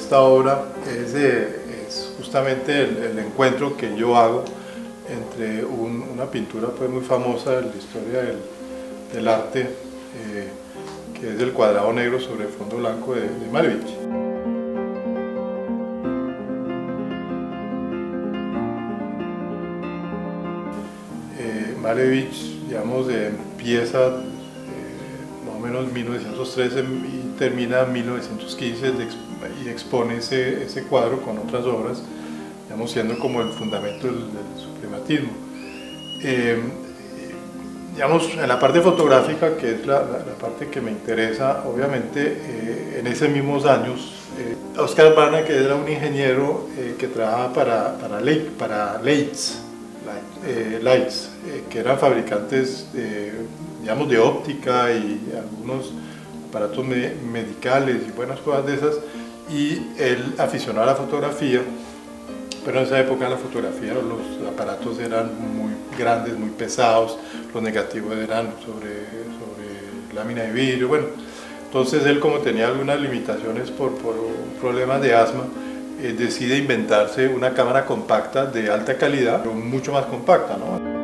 esta obra es, justamente el, encuentro que yo hago entre una pintura pues, muy famosa de la historia del, arte, eh, que es el cuadrado negro sobre el fondo blanco de, Malevich. Eh, Malevich, digamos, empieza menos 1913 y termina 1915 y expone ese, ese, cuadro con otras obras, digamos, siendo como el fundamento del, suprematismo. Eh, digamos, en la parte fotográfica, que es la, parte que me interesa, obviamente, eh, en esos mismos años, eh, Oscar Barna, que era un ingeniero que trabajaba para, para, para Leitz, Lights, que eran fabricantes digamos, de óptica y algunos aparatos medicales y buenas cosas de esas, y él aficionó a la fotografía, pero en esa época la fotografía, los aparatos eran muy grandes, muy pesados, los negativos eran sobre, sobre lámina de vidrio, bueno, entonces él como tenía algunas limitaciones por, por problemas de asma, eh, decide inventarse una cámara compacta de alta calidad, pero mucho más compacta, ¿no?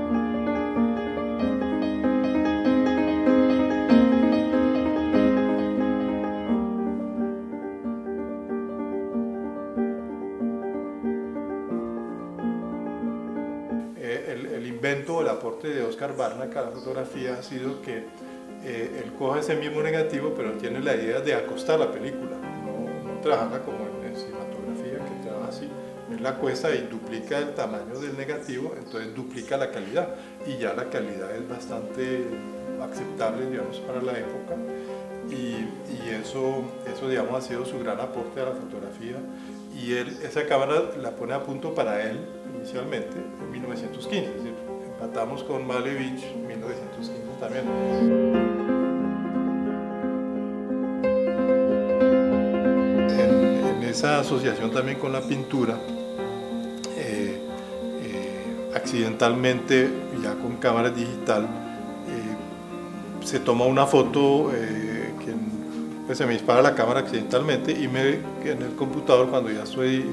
El aporte de Oscar Barnack a la fotografía ha sido que eh, él coge ese mismo negativo, pero tiene la idea de acostar la película, no, no trabaja como en, cinematografía, que trabaja así. Él la acuesta y duplica el tamaño del negativo, entonces duplica la calidad, y ya la calidad es bastante aceptable, digamos, para la época. Y, eso, eso, digamos, ha sido su gran aporte a la fotografía. Y esa cámara la pone a punto para él inicialmente en 1915, Empatamos con Malevich 1915 también. En, esa asociación también con la pintura, eh, eh, accidentalmente, ya con cámara digital, eh, se toma una foto que pues, se me dispara la cámara accidentalmente y en el computador cuando ya estoy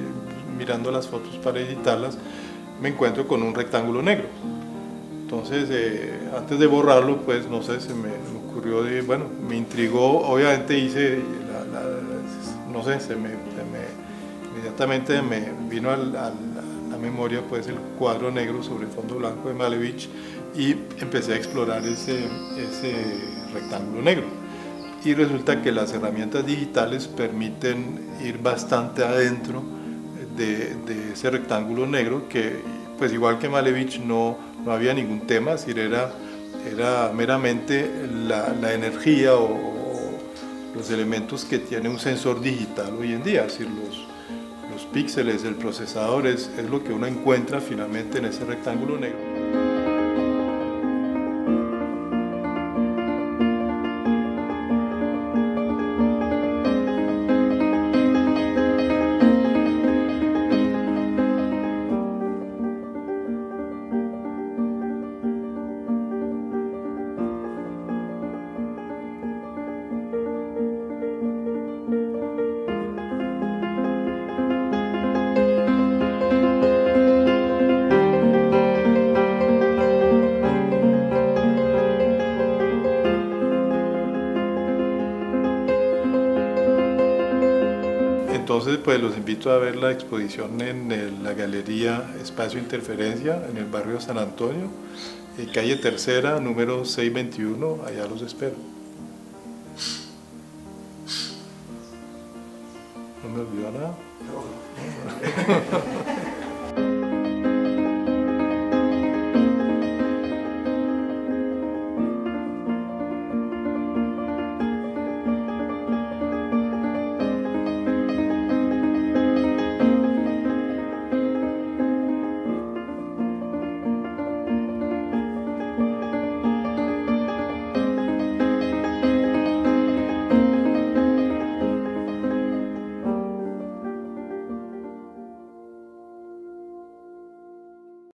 mirando las fotos para editarlas, me encuentro con un rectángulo negro. Entonces, eh, antes de borrarlo, pues no sé, se me, ocurrió, de, bueno, me intrigó, obviamente hice, no sé, se me, inmediatamente me vino a la memoria pues el cuadro negro sobre el fondo blanco de Malevich y empecé a explorar ese, ese rectángulo negro. Y resulta que las herramientas digitales permiten ir bastante adentro de, de ese rectángulo negro que, pues igual que Malevich, no no había ningún tema, es era, era meramente la, energía o, los elementos que tiene un sensor digital hoy en día, es decir, los, los píxeles, el procesador es lo que uno encuentra finalmente en ese rectángulo negro. Entonces, pues los invito a ver la exposición en la Galería Espacio Interferencia, en el barrio San Antonio, en calle Tercera, número 621, allá los espero. ¿No me olvidó nada?